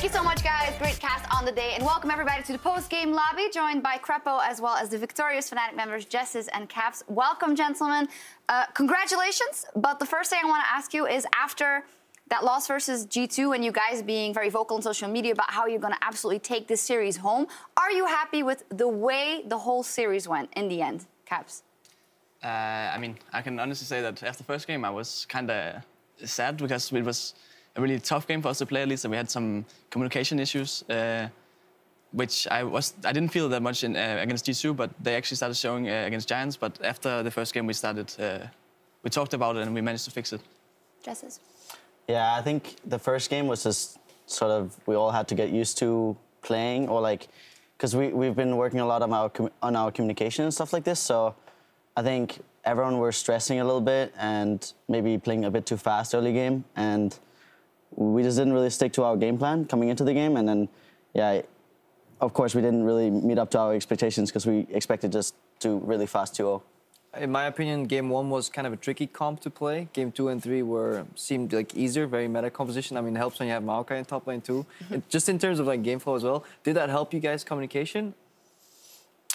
Thank you so much, guys. Great cast on the day. And welcome everybody to the post-game lobby, joined by Krepo as well as the victorious Fnatic members, Jesiz and Caps. Welcome, gentlemen. Uh, congratulations. But the first thing I want to ask you is after that loss versus G2 and you guys being very vocal on social media about how you're going to absolutely take this series home, are you happy with the way the whole series went in the end, Caps? Uh, I mean, I can honestly say that after the first game, I was kind of sad because it was a really tough game for us to play. At least, and we had some communication issues, uh, which I was I didn't feel that much in, uh, against G2, but they actually started showing uh, against Giants. But after the first game, we started, uh, we talked about it and we managed to fix it. Jesses? Yeah, I think the first game was just sort of we all had to get used to playing or like because we we've been working a lot on our on our communication and stuff like this. So I think everyone were stressing a little bit and maybe playing a bit too fast early game and we just didn't really stick to our game plan coming into the game and then yeah of course we didn't really meet up to our expectations because we expected just to really fast 2-0 in my opinion, game one was kind of a tricky comp to play. Game two and three were seemed like easier, very meta composition. I mean, it helps when you have Maokai in top lane too. Mm-hmm. just in terms of like game flow as well, did that help you guys communication?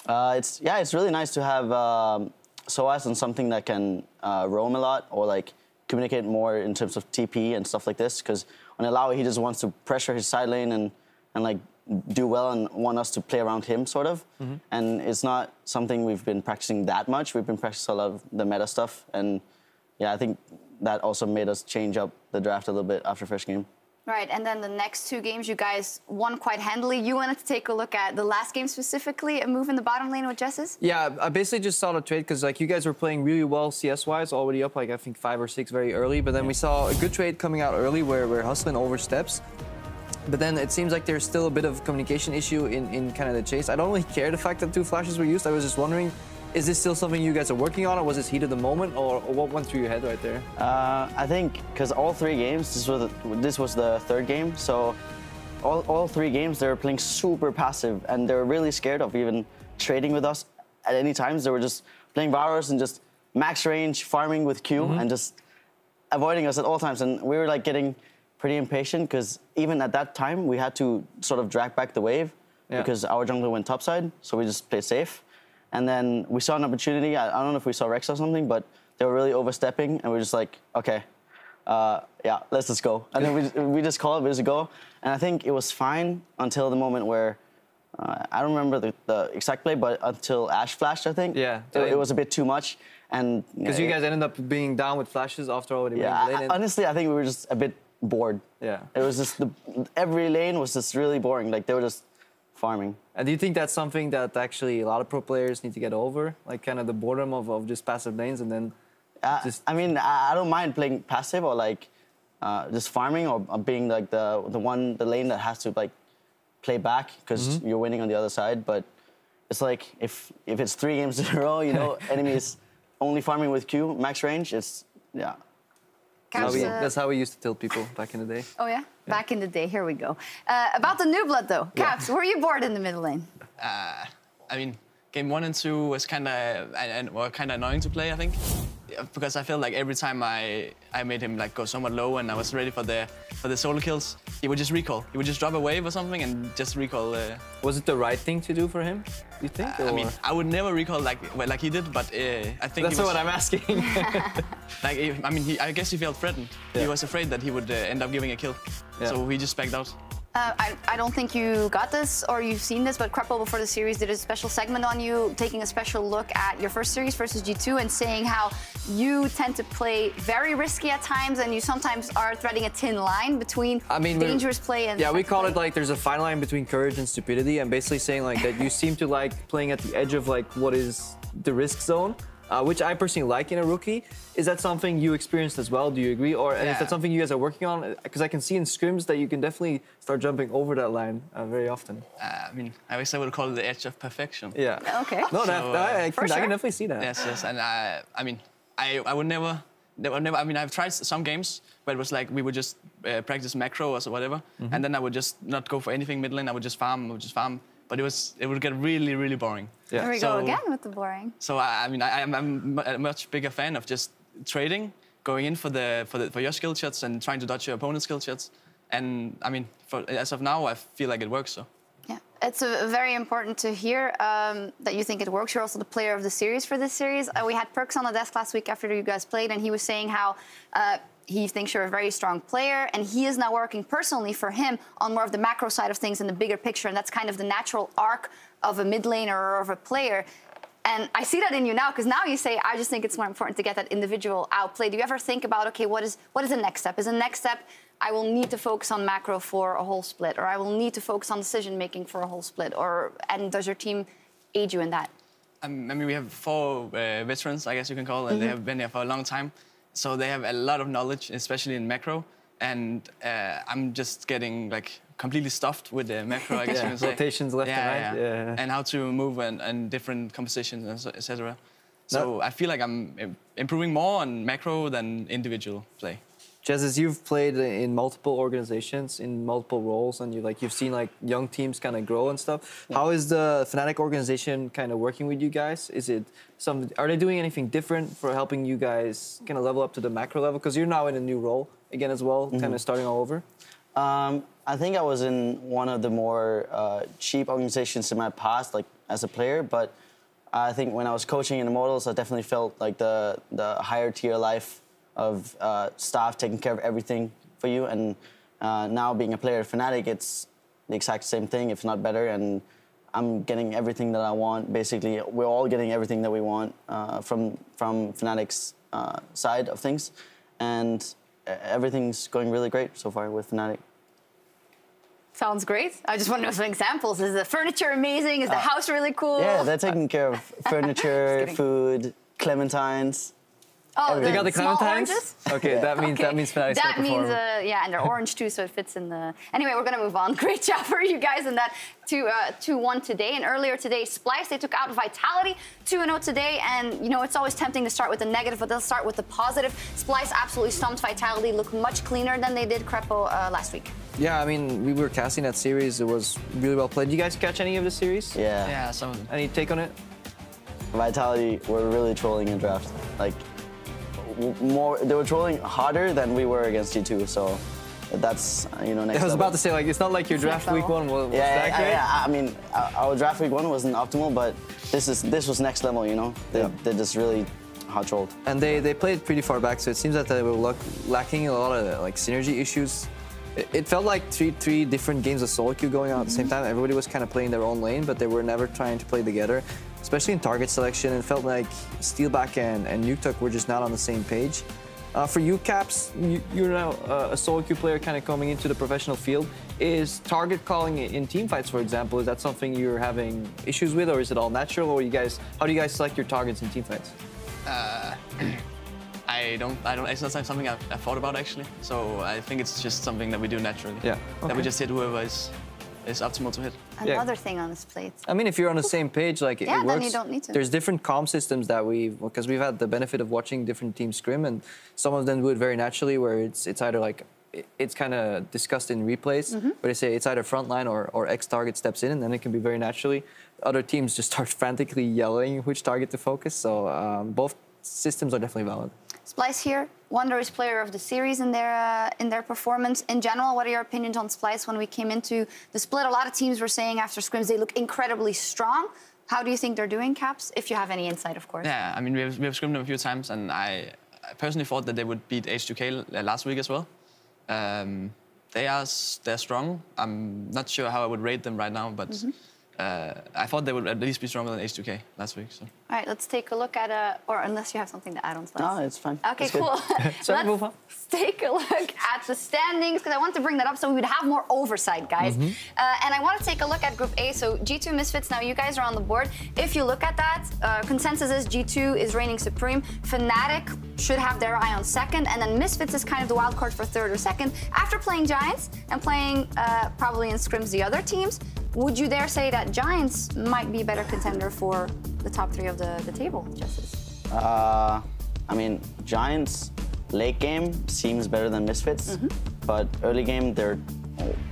Uh, it's yeah, it's really nice to have um, Soaz and something that can uh, roam a lot or like communicate more in terms of TP and stuff like this. Because on Illaoi, he just wants to pressure his side lane and and like do well and want us to play around him, sort of. Mm-hmm. And it's not something we've been practicing that much. We've been practicing a lot of the meta stuff, and yeah, I think that also made us change up the draft a little bit after first game. Right, and then the next two games you guys won quite handily. You wanted to take a look at the last game specifically, a move in the bottom lane with Jesiz? Yeah, I basically just saw the trade because like you guys were playing really well CS-wise, already up like I think five or six very early, but then we saw a good trade coming out early where, where Hustlin oversteps. But then it seems like there's still a bit of communication issue in, in kind of the chase. I don't really care the fact that two flashes were used. I was just wondering, is this still something you guys are working on, or was this heat of the moment, or, or what went through your head right there? Uh, I think because all three games, this was the, this was the third game, so all, all three games they were playing super passive, and they were really scared of even trading with us at any times. They were just playing Varus and just max range farming with Q mm -hmm. and just avoiding us at all times, and we were like getting pretty impatient because even at that time we had to sort of drag back the wave yeah. because our jungler went topside, so we just played safe. And then we saw an opportunity. I, I, don't know if we saw Rex or something, but they were really overstepping, and we were just like, okay, uh, yeah, let's just go. And then we, we just called, we just go. And I think it was fine until the moment where uh, I don't remember the, the, exact play, but until Ash flashed, I think. Yeah. It, it was a bit too much. And because you guys ended up being down with flashes after already. Yeah. honestly, I think we were just a bit bored. Yeah. It was just the every lane was just really boring. Like they were just farming. And do you think that's something that actually a lot of pro players need to get over? Like kind of the boredom of, of just passive lanes and then uh, just... I mean, I, I, don't mind playing passive or like uh, just farming or, or, being like the the one the lane that has to like play back because mm-hmm. you're winning on the other side. But it's like if if it's three games in a row, you know, enemies only farming with Q max range. It's yeah. How we, that's how we used to tell people back in the day. Oh, yeah? Yeah. Back in the day. Here we go. Uh, about the new blood, though. Caps, yeah. were you bored in the middle lane? Uh, I mean, game one and two was kind of and were kind of annoying to play, I think because I felt like every time I, I made him like go somewhat low and I was ready for the for the solo kills, he would just recall. He would just drop a wave or something and just recall. Uh... Was it the right thing to do for him? You think? Uh, I mean, I would never recall like well, like he did, but uh, I think that's was... what I'm asking. like, I mean, he, I guess he felt threatened. Yeah. He was afraid that he would uh, end up giving a kill, yeah. so he just backed out. Uh, I, I, don't think you got this or you've seen this, but Krepo before the series did a special segment on you, taking a special look at your first series versus G2 and saying how you tend to play very risky at times and you sometimes are threading a thin line between I mean, dangerous play and Yeah, we call play. it like there's a fine line between courage and stupidity and basically saying like that you seem to like playing at the edge of like what is the risk zone uh, which I personally like in a rookie. Is that something you experienced as well? Do you agree? Or yeah. is that something you guys are working on? Because I can see in scrims that you can definitely start jumping over that line uh, very often. Uh, I mean, I wish I would call it the edge of perfection. Yeah. Okay. No, that, so, that, I, can, sure. I, can, definitely see that. Yes, yes. And I, I mean, I, I would never, never, never, I mean, I've tried some games where it was like we would just uh, practice macros or whatever, mm -hmm. and then I would just not go for anything mid lane. I would just farm, I would just farm but it was it would get really really boring. Yeah. Here we so, go again with the boring. So I, I mean I, am I'm a much bigger fan of just trading, going in for the for the for your skill shots and trying to dodge your opponent's skill shots, and I mean, for, as of now, I feel like it works. So. Yeah, it's a, very important to hear um, that you think it works. You're also the player of the series for this series. Uh, we had Perkz on the desk last week after you guys played, and he was saying how uh, he thinks you're a very strong player, and he is now working personally for him on more of the macro side of things and the bigger picture, and that's kind of the natural arc of a mid laner or of a player. And I see that in you now because now you say, I just think it's more important to get that individual outplay. Do you ever think about, okay, what is what is the next step? Is the next step I will need to focus on macro for a whole split, or I will need to focus on decision making for a whole split, or and does your team aid you in that? Um, I mean, we have four uh, veterans, I guess you can call, and mm-hmm. they have been there for a long time, so they have a lot of knowledge, especially in macro. And uh, I'm just getting like completely stuffed with the macro, I guess yeah, you can say. Rotations left yeah, and right. Yeah. yeah. And how to move and, and different compositions, etc. So I feel like I'm improving more on macro than individual play. Jez, you've played in multiple organizations in multiple roles, and you like you've seen like young teams kind of grow and stuff. Yeah. How is the Fnatic organization kind of working with you guys? Is it some? Are they doing anything different for helping you guys kind of level up to the macro level? Because you're now in a new role again as well, mm-hmm. kind of starting all over. Um, I think I was in one of the more uh, cheap organizations in my past, like as a player, but I think when I was coaching in Immortals, I definitely felt like the the higher tier life of uh, staff taking care of everything for you. And uh, now being a player at Fnatic, it's the exact same thing, if not better. And I'm getting everything that I want. Basically, we're all getting everything that we want uh, from from Fnatic's uh, side of things, and everything's going really great so far with Fnatic. Sounds great. I just want to know some examples. Is the furniture amazing? Is the uh, house really cool? Yeah, they're taking care of furniture, food, clementines. Oh, they got the clementines. Okay, yeah. that means okay. that means Fnatic. That means uh, yeah, and they're orange too, so it fits in the. Anyway, we're gonna move on. Great job for you guys in that two uh, two one today. And earlier today, Splyce they took out Vitality two and zero oh today. And you know it's always tempting to start with the negative, but they'll start with the positive. Splyce absolutely stumped Vitality. Look much cleaner than they did Krepo uh, last week. Yeah, I mean, we were casting that series. It was really well played. Did you guys catch any of the series? Yeah. Yeah, some. Any take on it? Vitality were really trolling in draft. Like more. They were trolling harder than we were against G2. So that's you know next. Level. I was level. about to say like it's not like your draft week one was, was yeah, yeah. Yeah, I mean uh, our draft week one wasn't optimal, but this is this was next level. You know, they yeah. they just really hot trolled. And they they played pretty far back, so it seems that they were lacking a lot of like synergy issues. It, it felt like three three different games of solo queue going on at the same time. Everybody was kind of playing their own lane, but they were never trying to play together especially in target selection. It felt like Steelback and, and Nukeduck were just not on the same page. Uh, for you, Caps, you, are now uh, a solo queue player kind of coming into the professional field. Is target calling in team fights, for example, is that something you're having issues with, or is it all natural, or you guys, how do you guys select your targets in team fights? Uh, I don't, I don't, it's not something I've, I've, thought about actually. So I think it's just something that we do naturally. Yeah. Okay. That we just hit whoever is is optimal to hit. Another yeah. thing on this plate. I mean, if you're on the same page, like yeah, it works. then you don't need to. There's different com systems that we've, because we've had the benefit of watching different teams scrim, and some of them do it very naturally, where it's it's either like it's kind of discussed in replays, mm -hmm. where they say it's either frontline or, or X target steps in, and then it can be very naturally. Other teams just start frantically yelling which target to focus. So um, both systems are definitely valid. Splyce here, Wanderers Player of the Series in their uh, in their performance in general. What are your opinions on Splyce? when we came into the split? A lot of teams were saying after scrims they look incredibly strong. How do you think they're doing, Caps? If you have any insight, of course. Yeah, I mean we have, we have scrimmed them a few times, and I, I personally thought that they would beat H2K last week as well. Um, they are they're strong. I'm not sure how I would rate them right now, but. Mm -hmm uh, I thought they would at least be stronger than H2K last week. So. All right, let's take a look at a, or unless you have something to add on Splyce. No, it's fine. Okay, it's cool. so let's move on. take a look at the standings because I want to bring that up so we would have more oversight, guys. Mm -hmm. uh, and I want to take a look at Group A. So G2 Misfits. Now you guys are on the board. If you look at that, uh, consensus is G2 is reigning supreme. Fnatic should have their eye on second, and then Misfits is kind of the wild card for third or second. After playing Giants and playing uh, probably in scrims the other teams, would you dare say that Giants might be a better contender for the top three of the, the table, Justice? Uh, I mean, Giants late game seems better than Misfits, mm -hmm. but early game they're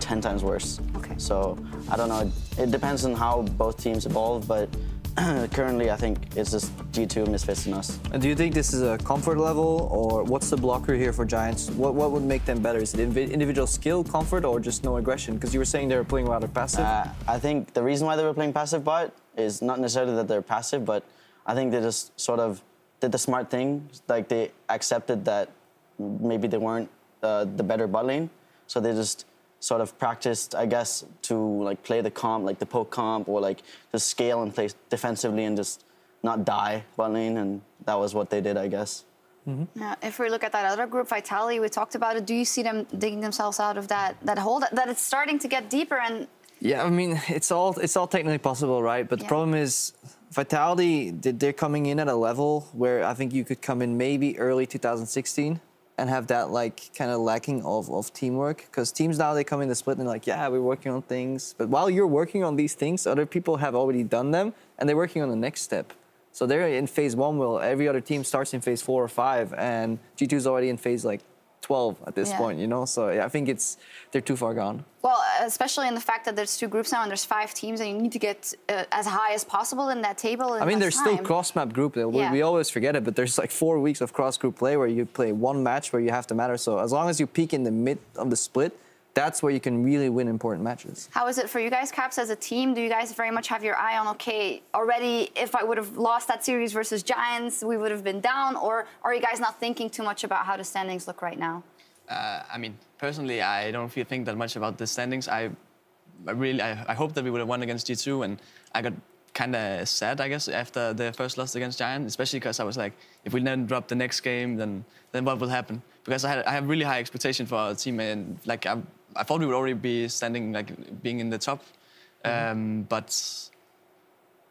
10 times worse. Okay. So I don't know. It depends on how both teams evolve, but currently, I think it's just G2 Misfits and us. And do you think this is a comfort level, or what's the blocker here for Giants? What what would make them better? Is it individual skill, comfort, or just no aggression? Because you were saying they were playing rather passive. Uh, I think the reason why they were playing passive bot is not necessarily that they're passive, but I think they just sort of did the smart thing. Like they accepted that maybe they weren't uh, the better bot lane, so they just sort of practiced, I guess, to like play the comp, like the poke comp, or like just scale and play defensively and just not die bot lane, and that was what they did, I guess. Mm-hmm. Now, if we look at that other group, Vitality, we talked about it. Do you see them digging themselves out of that that hole? That, that it's starting to get deeper and Yeah, I mean, it's all it's all technically possible, right? But the problem is, Vitality they're coming in at a level where I think you could come in maybe early 2016 and have that like kind of lacking of, of teamwork. Because teams now they come in the split and they're like, yeah, we're working on things. But while you're working on these things, other people have already done them and they're working on the next step. So they're in phase one. Well, every other team starts in phase four or five, and G2 is already in phase like 12 at this Yeah. point. You know, so yeah, I think it's they're too far gone. Well, especially in the fact that there's two groups now and there's five teams, and you need to get uh, as high as possible in that table. in I mean, there's still cross map group. We, Yeah. we always forget it, but there's like four weeks of cross group play where you play one match where you have to matter. So as long as you peak in the mid of the split, that's where you can really win important matches. How is it for you guys, Caps, as a team? Do you guys very much have your eye on, okay, already if I would have lost that series versus Giants, we would have been down? Or are you guys not thinking too much about how the standings look right now? Uh, I mean, personally, I don't feel, think that much about the standings. I, I really, I, I hope that we would have won against G2, and I got kind of sad, I guess, after the first loss against Giant, especially because I was like, if we then drop the next game, then then what will happen? Because I had I have really high expectation for our team, and like I, I thought we would already be standing like being in the top, um, but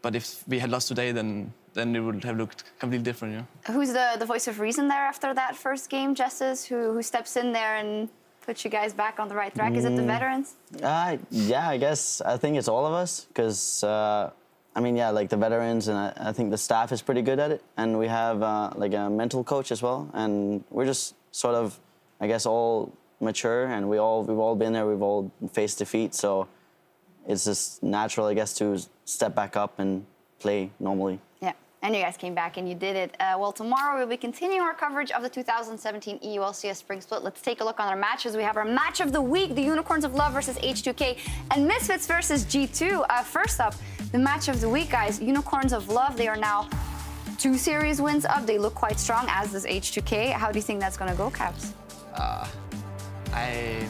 but if we had lost today, then then it would have looked completely different, you know. Who's the, the voice of reason there after that first game, Jesiz? Who, who steps in there and puts you guys back on the right track? Is it the veterans? Uh, yeah, I guess I think it's all of us because uh, I mean, yeah, like the veterans and I, I think the staff is pretty good at it, and we have uh, like a mental coach as well, and we're just sort of, I guess, all mature, and we all we've all been there, we've all faced defeat, so it's just natural, I guess, to step back up and play normally. Yeah, and you guys came back and you did it. Uh, well, tomorrow we'll be continuing our coverage of the 2017 EULCS Spring Split. Let's take a look on our matches. We have our match of the week, the Unicorns of Love versus H2K, and Misfits versus G2. Uh, first up, the match of the week, guys. Unicorns of Love, they are now two series wins up. They look quite strong, as does H2K. How do you think that's going to go, Caps? I, I,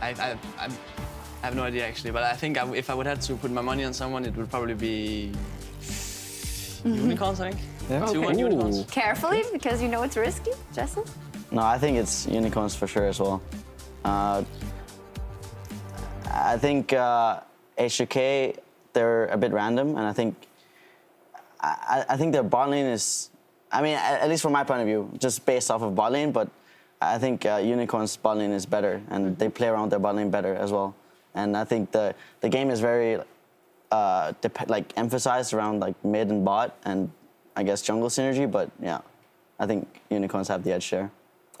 I, I, I have no idea actually, but I think I, if I would have to put my money on someone, it would probably be unicorns. I think. Yeah. Two one unicorns. Carefully, because you know it's risky, Jesse? No, I think it's unicorns for sure as well. Uh, I think uh, H2K they're a bit random, and I think I, I think their bot lane is. I mean, at, at least from my point of view, just based off of bot lane, but I think uh, Unicorns bot lane is better, and they play around their bot lane better as well. And I think the the game is very uh, like emphasized around like mid and bot, and I guess jungle synergy. But yeah, I think Unicorns have the edge there.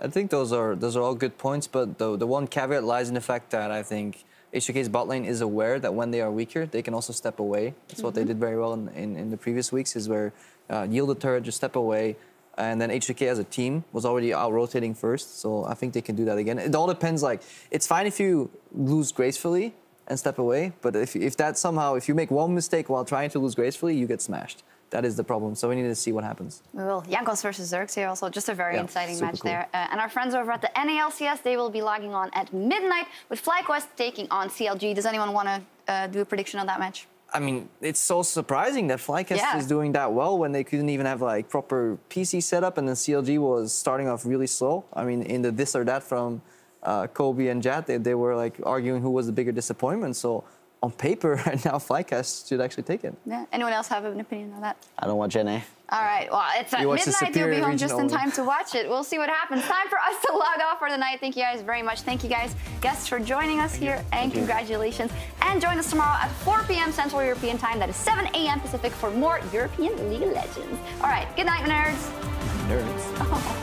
I think those are those are all good points, but the the one caveat lies in the fact that I think H2K's bot lane is aware that when they are weaker, they can also step away. That's what they did very well in, in, in the previous weeks, is where uh, yield the turret, just step away, and then H2K as a team was already out rotating first. So I think they can do that again. It all depends. Like it's fine if you lose gracefully and step away, but if if that somehow if you make one mistake while trying to lose gracefully, you get smashed. That is the problem. So we need to see what happens. We will. Jankos versus Xerxe here also. Just a very Yeah, exciting match cool. there. Uh, and our friends over at the NALCS, they will be logging on at midnight with FlyQuest taking on CLG. Does anyone want to uh, do a prediction on that match? I mean, it's so surprising that FlyQuest Yeah. is doing that well when they couldn't even have like proper PC setup, and then CLG was starting off really slow. I mean, in the this or that from uh, Kobe and Jatt, they, they were like arguing who was the bigger disappointment. So on paper, right now, FlyQuest should actually take it. Yeah. Anyone else have an opinion on that? I don't watch NA. All right. Well, it's at You midnight. You'll be home just in time to watch it. We'll see what happens. Time for us to log off for the night. Thank you guys very much. Thank you guys, guests, for joining us here, and congratulations. And join us tomorrow at 4 p.m. Central European Time. That is 7 a.m. Pacific for more European League Legends. All right. Good night, nerds. nerds.